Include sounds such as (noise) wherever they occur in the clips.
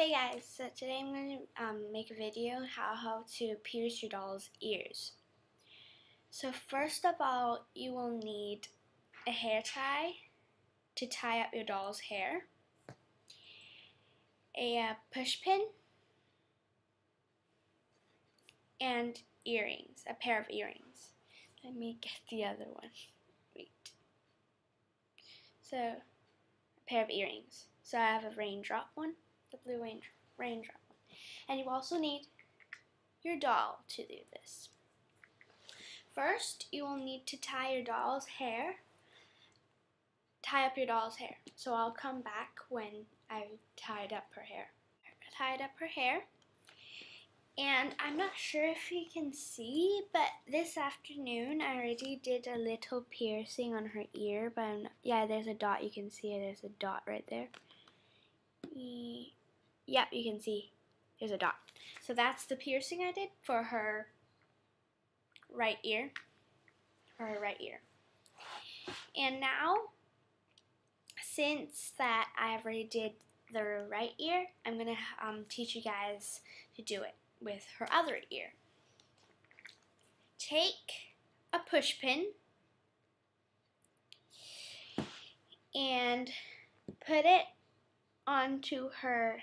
Hey guys, so today I'm going to um, make a video how, how to pierce your doll's ears. So first of all, you will need a hair tie to tie up your doll's hair, a uh, push pin, and earrings, a pair of earrings. Let me get the other one. Wait. So, a pair of earrings. So I have a raindrop one the blue rain, raindrop. And you also need your doll to do this. First, you will need to tie your doll's hair. Tie up your doll's hair. So I'll come back when I tied up her hair. Tied up her hair. And I'm not sure if you can see, but this afternoon I already did a little piercing on her ear. But not, yeah, there's a dot. You can see it. There's a dot right there. Yep, you can see there's a dot. So that's the piercing I did for her right ear. For her right ear. And now, since that I already did the right ear, I'm going to um, teach you guys to do it with her other ear. Take a push pin and put it onto her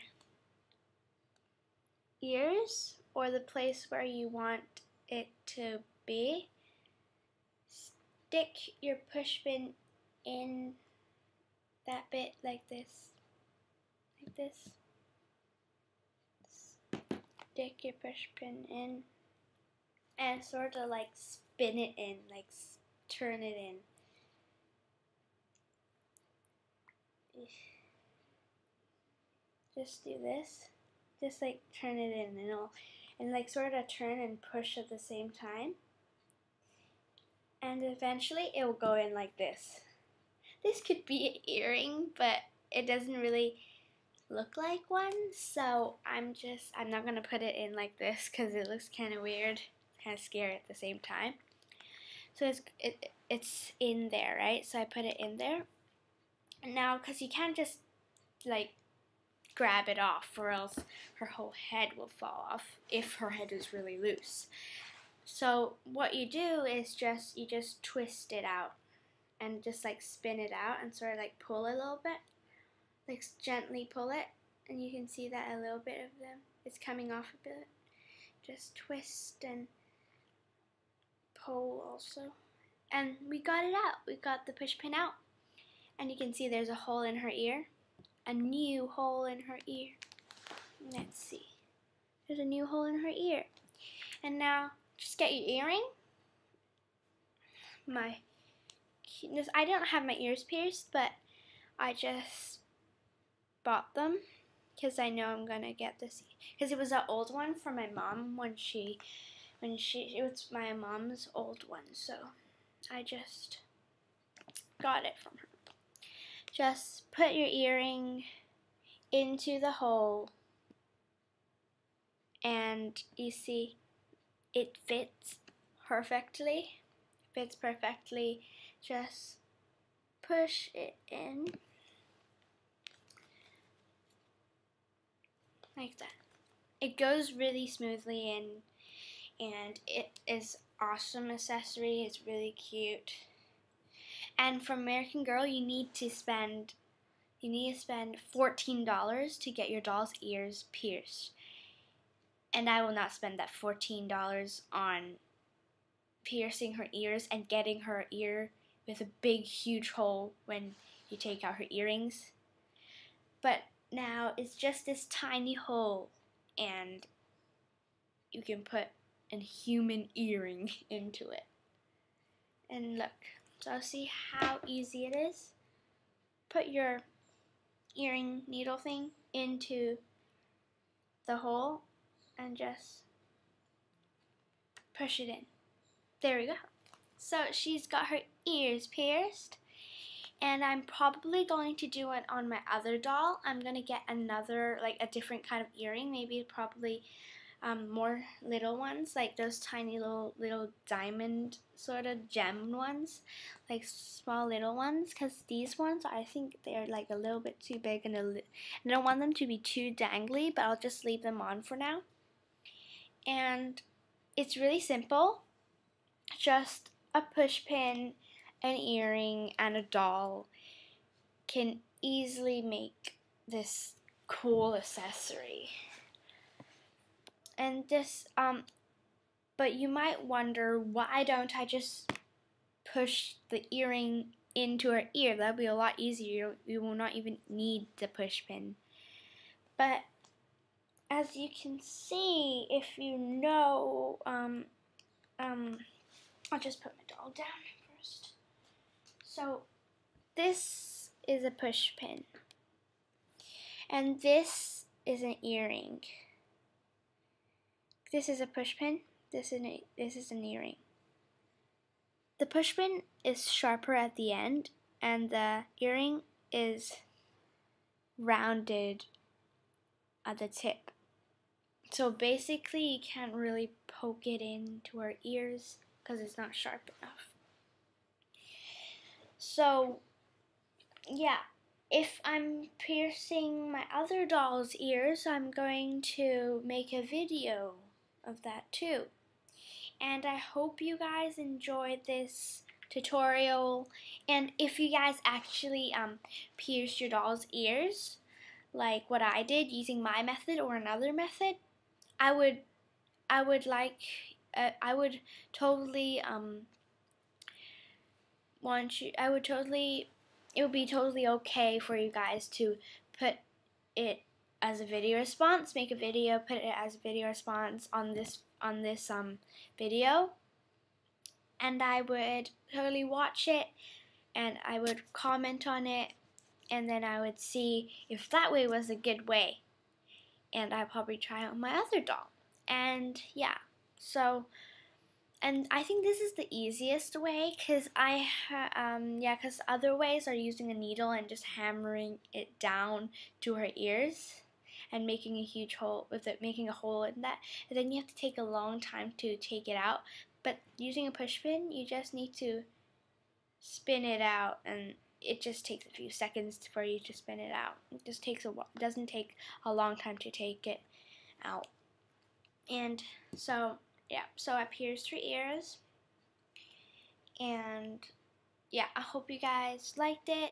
ears or the place where you want it to be. Stick your pushpin in that bit like this. Like this. Stick your pushpin in and sort of like spin it in, like turn it in. Just do this just like turn it in and it'll, and like sort of turn and push at the same time. And eventually it will go in like this. This could be an earring, but it doesn't really look like one. So I'm just, I'm not to put it in like this because it looks kind of weird, kind of scary at the same time. So it's, it, it's in there, right? So I put it in there. And now, because you can't just like grab it off or else her whole head will fall off if her head is really loose. So what you do is just you just twist it out and just like spin it out and sort of like pull a little bit. Like gently pull it and you can see that a little bit of them is coming off a bit. Just twist and pull also. And we got it out. We got the push pin out. And you can see there's a hole in her ear a new hole in her ear. Let's see. There's a new hole in her ear. And now, just get your earring. My cuteness. I don't have my ears pierced, but I just bought them because I know I'm gonna get this. Because it was an old one for my mom when she, when she, it was my mom's old one. So I just got it from her. Just put your earring into the hole and you see it fits perfectly fits perfectly. Just push it in like that. It goes really smoothly in and it is awesome accessory. It's really cute and for American Girl, you need to spend you need to spend $14 to get your doll's ears pierced. And I will not spend that $14 on piercing her ears and getting her ear with a big huge hole when you take out her earrings. But now it's just this tiny hole and you can put a human earring (laughs) into it. And look, so I'll see how easy it is. Put your earring needle thing into the hole and just push it in. There we go. So she's got her ears pierced and I'm probably going to do it on my other doll. I'm going to get another, like a different kind of earring, maybe probably um, more little ones, like those tiny little little diamond sort of gem ones, like small little ones. Because these ones, I think they're like a little bit too big, and I don't want them to be too dangly. But I'll just leave them on for now. And it's really simple, just a push pin, an earring, and a doll can easily make this cool accessory and this um but you might wonder why don't I just push the earring into her ear? That would be a lot easier. You will not even need the push pin. But as you can see if you know um um I'll just put my doll down first. So this is a push pin. And this is an earring this is a push pin. This is this is an earring. The push pin is sharper at the end, and the earring is rounded at the tip. So basically, you can't really poke it into our ears because it's not sharp enough. So, yeah, if I'm piercing my other doll's ears, I'm going to make a video of that too. And I hope you guys enjoyed this tutorial. And if you guys actually um, pierced your doll's ears, like what I did using my method or another method, I would, I would like, uh, I would totally um, want you, I would totally, it would be totally okay for you guys to put it as a video response, make a video, put it as a video response on this on this um video. And I would totally watch it and I would comment on it and then I would see if that way was a good way. And I'd probably try out my other doll. And yeah, so and I think this is the easiest way because I um yeah because other ways are using a needle and just hammering it down to her ears and making a huge hole with it, making a hole in that. And then you have to take a long time to take it out. But using a push pin, you just need to spin it out and it just takes a few seconds for you to spin it out. It just takes a while. It doesn't take a long time to take it out. And so, yeah, so up here's three ears. And yeah, I hope you guys liked it.